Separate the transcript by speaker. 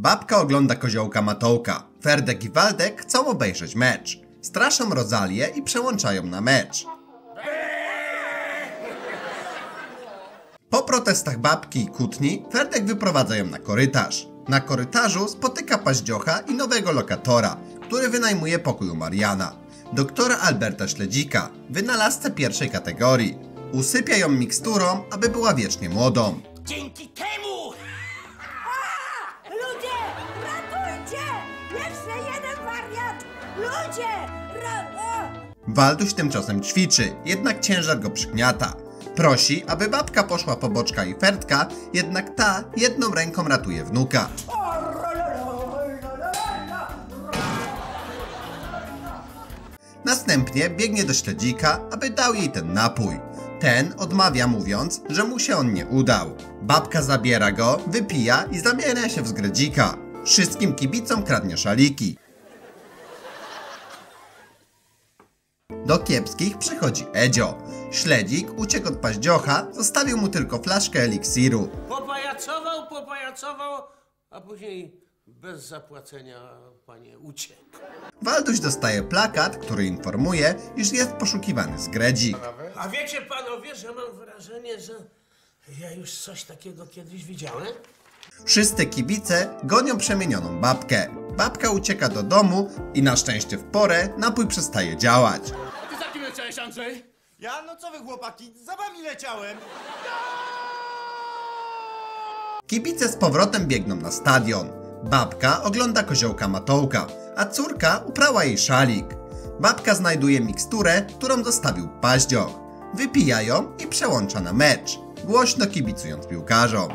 Speaker 1: Babka ogląda koziołka Matołka. Ferdek i Waldek chcą obejrzeć mecz. Straszą Rozalię i przełączają na mecz. Po protestach babki i kłótni, Ferdek wyprowadza ją na korytarz. Na korytarzu spotyka paździocha i nowego lokatora, który wynajmuje pokój u Mariana. Doktora Alberta Śledzika, wynalazcę pierwszej kategorii. Usypia ją miksturą, aby była wiecznie młodą.
Speaker 2: Dzięki temu
Speaker 3: Ludzie, ra...
Speaker 1: Walduś tymczasem ćwiczy, jednak ciężar go przygniata. Prosi, aby babka poszła po boczka i Ferdka, jednak ta jedną ręką ratuje wnuka. Następnie biegnie do śledzika, aby dał jej ten napój. Ten odmawia mówiąc, że mu się on nie udał. Babka zabiera go, wypija i zamienia się w zgredzika. Wszystkim kibicom kradnie szaliki. Do kiepskich przychodzi Edzio. Śledzik uciekł od paździocha, zostawił mu tylko flaszkę eliksiru.
Speaker 2: popajacował, popajacował, a później bez zapłacenia, panie, uciekł.
Speaker 1: Walduś dostaje plakat, który informuje, iż jest poszukiwany zgredzik.
Speaker 2: A wiecie panowie, że mam wrażenie, że ja już coś takiego kiedyś widziałem?
Speaker 1: Wszyscy kibice gonią przemienioną babkę. Babka ucieka do domu i na szczęście w porę napój przestaje działać.
Speaker 4: Ty za kim leciałeś, Andrzej?
Speaker 5: Ja? No co wy chłopaki? Za wami leciałem!
Speaker 1: Kibice z powrotem biegną na stadion. Babka ogląda koziołka Matołka, a córka uprała jej szalik. Babka znajduje miksturę, którą zostawił paździoch. Wypija ją i przełącza na mecz, głośno kibicując piłkarzom.